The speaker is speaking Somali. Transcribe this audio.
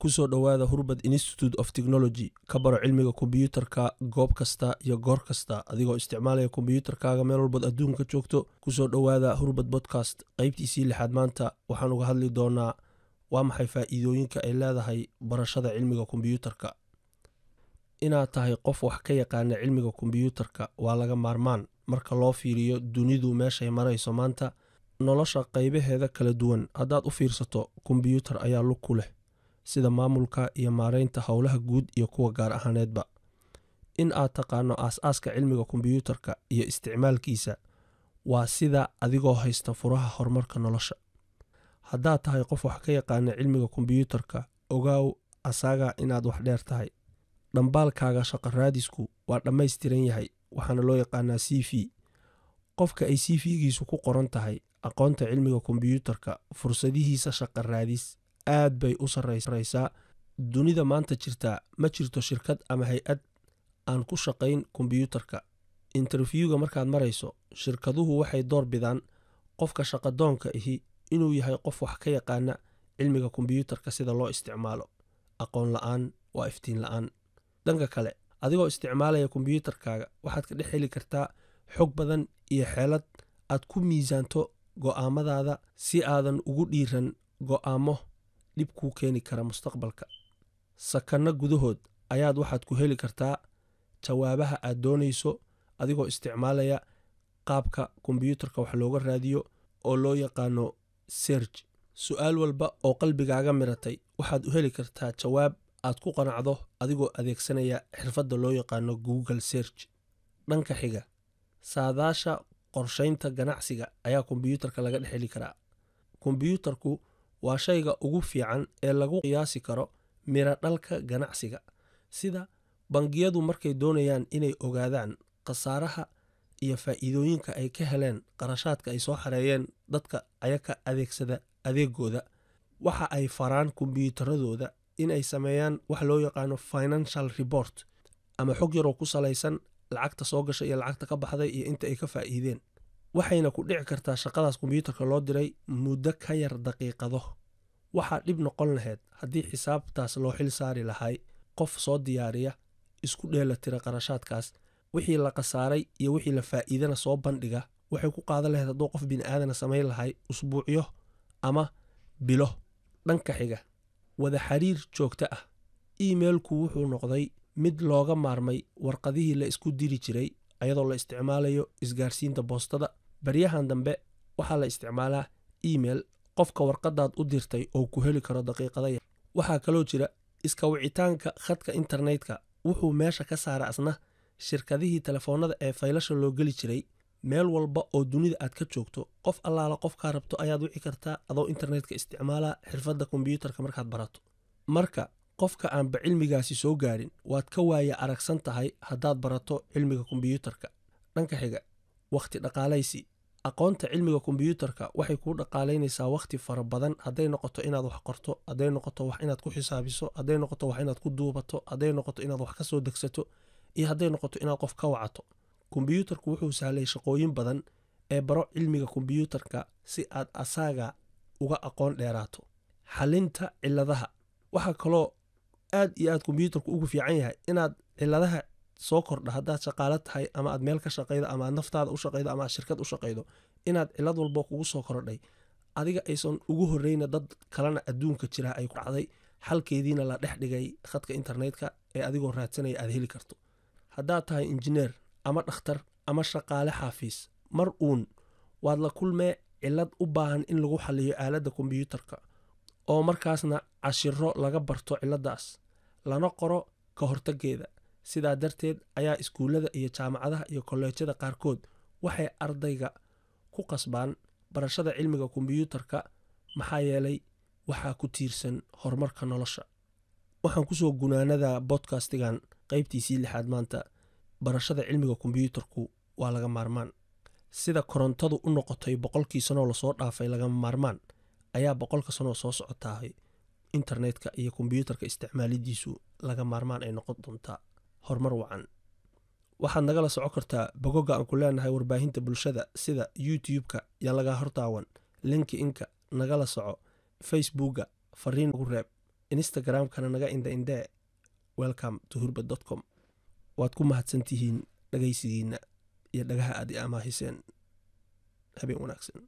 ku soo dhowaada hurbad institute of technology. Ka baro cilmiga kombiyuutarka goob kasta iyo goor kasta adigoo isticmaalaya kombiyuutarkaaga meel walbaad adduunka joogto. Kusoo dhowaada hurbad bodcast qeybtiisii lixaad maanta. Waxaan uga hadli doonaa waa maxay faa'iidooyinka ay leedahay barashada cilmiga kombiyuutarka? Inaad tahay qof wax ka yaqaana cilmiga kombiyuutarka waa laga maarmaan. Marka loo fiiriyo dunidu meeshay marayso maanta nolosha qaybaheeda kala duwan. Haddaad u fiirsato kombiyuutar ayaa lug ku leh sida maamulka iyo maareynta howlaha guud iyo kuwa gaar ahaaneedba. In aad taqaano aas-aaska cilmiga kombiyuutarka iyo isticmaalkiisa waa sida adigoo haysta furaha horumarka nolosha. Haddaad tahay qof wax ka yaqaana cilmiga kombiyuutarka ogaaw asaaga inaad wax dheer tahay. Dhambaalkaaga shaqo raadisku waa dhammaystiran yahay waxaana loo yaqaanaa c v. Qofka ay c v-giisu ku qoran tahay aqoonta cilmiga kombiyuutarka fursadihiisa shaqo raadis aad bay u sarraysaa dunida maanta jirtaa ma jirto shirkad ama hay'ad aan ku shaqayn kombiyuutarka. Interviewga markaad marayso shirkaduhu waxay door bidaan qofka shaqadoonka ahi inuu yahay qof wax ka yaqaana cilmiga kombiyuutarka sida loo isticmaalo. Aqoon la'aan waa iftiin la'aan. Dhanka kale adigoo isticmaalaya kombiyuutarkaaga waxaad ka dhex heli kartaa xog badan iyo xeelad aad ku miisaanto go'aamadaada si aadan ugu dhiiran go'aamo dhib kuu keeni kara mustaqbalka. Sakanno gudahood ayaad waxaad ku heli kartaa jawaabaha aad doonayso adigoo isticmaalaya qaabka kombiyuutarka wax looga raadiyo oo loo yaqaano serj su'aal walba oo qalbigaaga miratay waxaad u heli kartaa jawaab aad ku qanacdo adigoo adeegsanaya xirfadda loo yaqaano google serj dhanka xiga saadaasha qorshaynta ganacsiga ayaa kombiyuutarka laga dhex heli karaa. Kombiyuutarku waa shayga ugu fiican ee lagu qiyaasi karo miro dhalka ganacsiga sida bangiyadu markay doonayaan inay ogaadaan khasaaraha iyo faa'iidooyinka ay ka heleen qarashaadka ay soo xareeyeen dadka ayaka adeegsada adeegooda waxa ay faraan kombiyuutaradooda inay sameeyaan wax loo yaqaano financial report ama xog yaroo ku salaysan lacagta soo gashay iyo lacagta ka baxday iyo inta ay ka faa'iideen waxayna ku dhici kartaa shaqadaas kombiyuutarka loo diray muddo ka yar daqiiqado. Waxaa dhib noqon lahayd haddii xisaabtaas loo xil saari lahay qof soo diyaariya isku dheela tira qarashaadkaas wixii la khasaaray iyo wixii la faa'iidana soo bandhiga waxay ku qaadan lahayd hadduu qof bini'aadana samayn lahay usbuucyo ama bilo. Dhanka xiga wada xiriir joogto ah. Imeilku wuxuu noqday mid looga maarmay warqadihii la isku diri jiray ayadoo la isticmaalayo isgaarsiinta boostada baryahan dambe waxaa la isticmaalaa email qofka warqadaad u dirtay oo ku heli karo daqiiqada waxaa kaloo jira iska wicitaanka khadka internetka. Wuxuu meesha ka saara asna shirkadihii telefoonada ee faylasha loo geli jiray. Meel walba oo dunida aad ka joogto qof allaala qofkaa rabto ayaad wici kartaa adoo internetka isticmaalaa xirfadda kombiyuutarka markaad barato. Marka qofka aanba cilmigaasi soo gaarin waad ka waaya aragsan tahay haddaad barato cilmiga kombiyuutarka. Dhanka xiga wakhti dhaqaalaysi. Aqoonta cilmiga kombiyuutarka waxay kuu dhaqaalaynaysaa wakhti fara badan. Hadday noqoto inaad wax qorto hadday noqoto wax inaad ku xisaabiso hadday noqoto wax inaad ku duubato hadday noqoto inaad wax ka soo degsato iyo hadday noqoto inaad qof ka wacato. Kombiyuutarku wuxuu sahlay shaqooyin badan ee baro cilmiga kombiyuutarka si aad asaaga uga aqoon dheeraato. Xalinta ciladaha waxaa kaloo aad iyo aad kombiyuutarku ugu fiican yahay inaad ciladaha soo kordha haddaad shaqaalo tahay ama aad meel ka shaqaydo ama aad naftaada u shaqaydo ama aad shirkad u shaqaydo inaad cilad walbo kugu soo kordhay adiga aysan ugu horreyna dad kalena adduunka jira ay ku dhacday xalkeediina la dhex dhigay khadka internetka ee adigoo raadsanaya aad heli karto. Haddaad tahay injineer ama dhakhtar ama shaqaale xaafiis mar uun waad la kulmee cilad u baahan in lagu xaliyo aaladda kombiyuutarka oo markaasna cashiro laga barto ciladaas lana qoro ka hortaggeeda sidaa darteed ayaa iskuullada iyo jaamacadaha iyo kolleejyada qaarkood waxay ardayga ku qasbaan barashada cilmiga kombiyuutarka maxaa yeelay waxaa ku tiirsan horumarka nolosha. Waxaan ku soo gunaanada bodkastigan qaybtiisii lixaad maanta. Barashada cilmiga kombiyuutarku waa laga maarmaan. Sida korontadu u noqotay boqolkii sanoo la soo dhaafay lagama maarmaan ayaa boqolka sanoo soo socotaahay internetka iyo kombiyuutarka isticmaalidiisu laga maarmaan ay noqon doontaa horumar wacan. Waxaad nagala soco kartaa bogoga aan ku leenahay warbaahinta bulshada sida youtube-ka yaa lagaa hortaawan linki inka nagala soco facebooka fariin ugu reeb instagramkana naga indha indhee welcome to hurbad com. Waad ku mahadsantihiin dhagaysigiinna iyo dhagaha aad i amaahiseen habeen wanaagsan